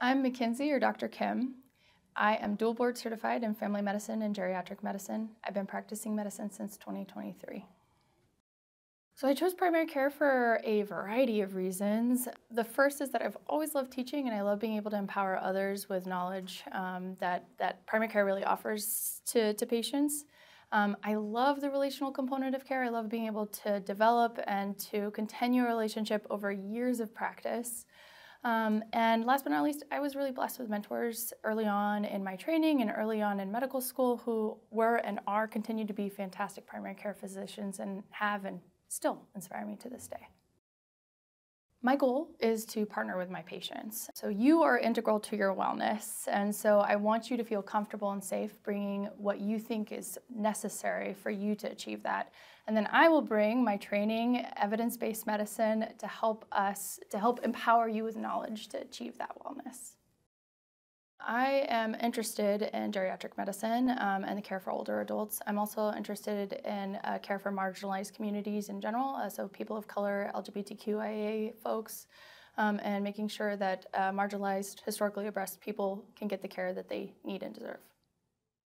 I'm Mackenzi or Dr. Kim. I am dual board certified in family medicine and geriatric medicine. I've been practicing medicine since 2023. So I chose primary care for a variety of reasons. The first is that I've always loved teaching and I love being able to empower others with knowledge um, that, that primary care really offers to, to patients. Um, I love the relational component of care. I love being able to develop and to continue a relationship over years of practice. Um, and last but not least, I was really blessed with mentors early on in my training and early on in medical school who were and are continue to be fantastic primary care physicians and have and still inspire me to this day. My goal is to partner with my patients. So you are integral to your wellness, and so I want you to feel comfortable and safe bringing what you think is necessary for you to achieve that. And then I will bring my training, evidence-based medicine to help us to help empower you with knowledge to achieve that wellness. I am interested in geriatric medicine um, and the care for older adults. I'm also interested in uh, care for marginalized communities in general, uh, so people of color, LGBTQIA folks, um, and making sure that uh, marginalized, historically oppressed people can get the care that they need and deserve.